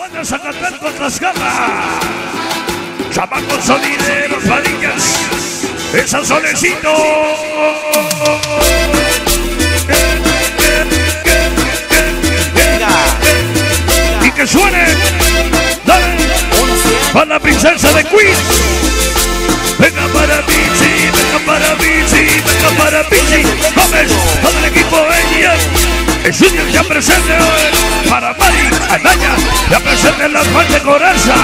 banda Zacatlán con Tlaxcala. Chamacos sonideros, varillas. Esa solecito. Y que suene. Dale. Para la princesa de Queens. Venga para Bici, venga para Bici, venga para Bici. Gómez, todo el equipo ella. El Junior ya presente hoy. Para Mari, la parte coraza.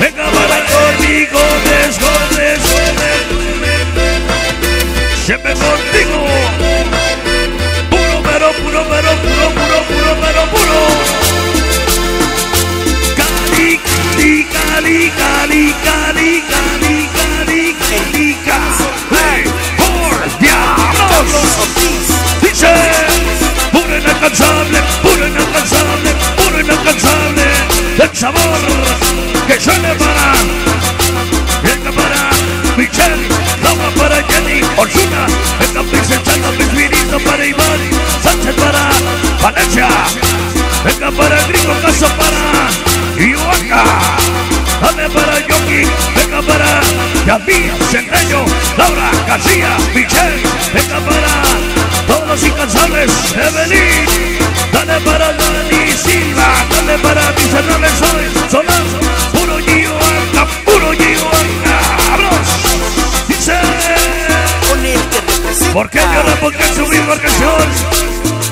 Venga para conmigo, desgones. Se me suene para, venga para Michelle, Laura para Jenny, Osuna, venga Chana, Pixvirito para Iván, Sánchez para Valencia, venga para Gringo, Caso para Ioaca, dale para Yoki, venga para Yamil, Centeño, Laura, García, Michelle, venga para todos los incansables, Evelyn, dale para Dani Silva, dale para mis hermanos porque llora porque subir la canción,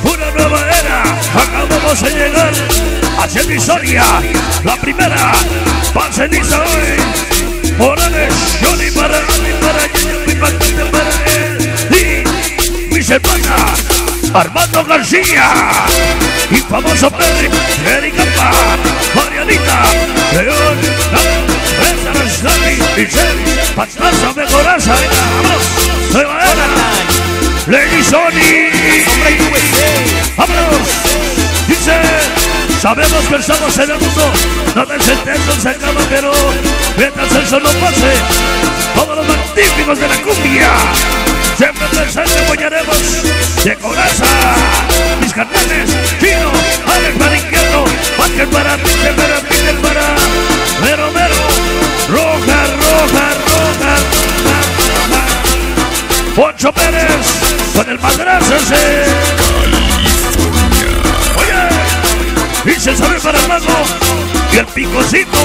una nueva era, acabamos de llegar hacia mi historia, la primera, Panceniza hoy, Morales, Johnny para Johnny para Johnny, mi patente para él, y mi semana, Armando García, y famoso Pedro, Eric Campa, Marianita, León, César Stanley, Michelle, Pastaza, Mejoraza, vámonos, nueva era, Lady Sony, vámonos, dice, sabemos que estamos en el mundo, no desentendemos se acaba, pero mientras eso no pase, todos los magníficos de la cumbia, siempre presentes apoyaremos de coraza, mis carnales, Chino, Alex para izquierdo, Vázquez para Peter, Poncho Pérez con el madrazo ese. Oye, y se sabe para el mago y el picocito,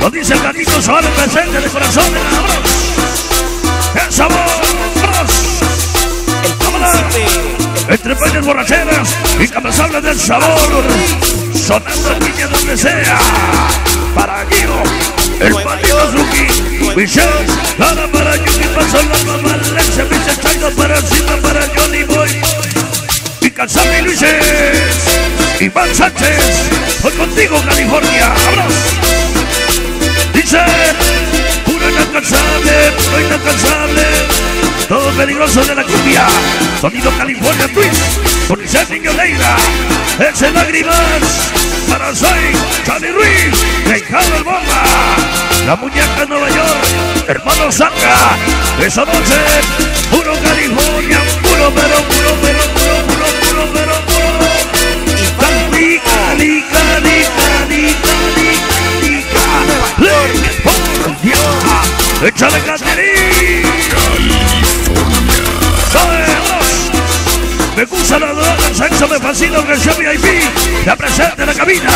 lo dice el gatito suave presente de corazón de la bros. El sabor, bros. Entre peñas borracheras y cabezables del sabor, sonando aquí donde sea. Para Guido, el patito Zuki, Michelle, Lara para Yuki, pasó la Chaino para Silva, para Johnny Boy. Y Cansami Luises, Iván Sánchez, hoy contigo California, vámonos. Dice, puro inalcanzable, puro inalcanzable. Todo peligroso de la cumbia. Sonido California Twist. Isaac Niño Leira. Ese lágrimas. Para Soy. Charlie Ruiz. Reinaldo el Bomba. La muñeca Nueva York. Hermano Saca. Esa noche. Puro California. Puro, pero, puro, pero, puro, puro, puro, pero, puro. Cali, Cali, Cali, Cali, Cali, Cali, Cali. Por Dios. Échale Caterín. El sexo me fascina, organización VIP. La presente en la cabina.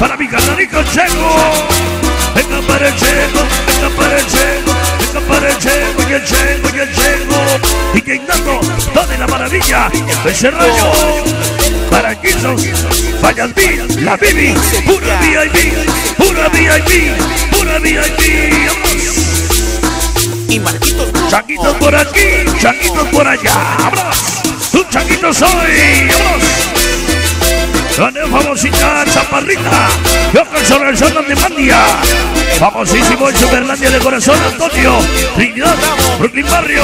Para mi canalico Checo. Venga para el Checo, venga para el Checo, venga para el Checo y el Checo y el Checo. Y que Ignato, toda la maravilla. Ese rayo. Para Fallas B, la Bibi, pura VIP, pura VIP, pura VIP. ¡Vamos! Y Marquitos Changuitos por aquí, changuitos por allá. ¡Vámonos! ¡Un changuito soy! Gané famosita Chaparrita. Yo con Sorrenzón de Mandia. Famosísimo en Superlandia de corazón, Antonio. Trinidad, Brooklyn Barrio.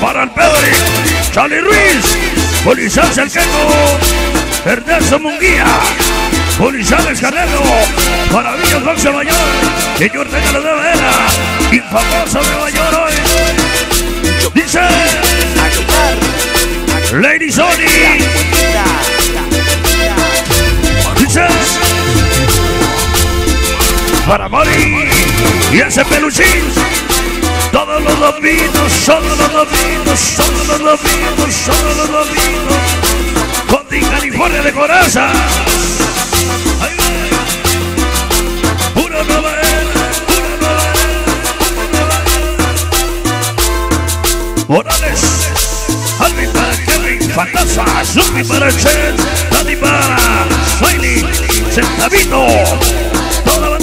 Para el Pedri. Charlie Ruiz. Polizal Cerqueco. Ernesto Munguía. Polizales Carrero. Maravillas Boxe Mayor. Yo tenga la nueva era. Infamoso Nueva para Mori y ese peluchín. Todos los domingos, solo los domingos, solo los domingos, solo los domingos. Con California de coraza. Era, una nueva era. Morales, Alvin Kevin, Fantasma, Zuki para Chen, Dani para Smiley, Centavito, toda bandera.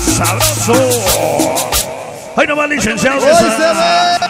Sabroso. Ahí no va licenciado. Hoy se ve.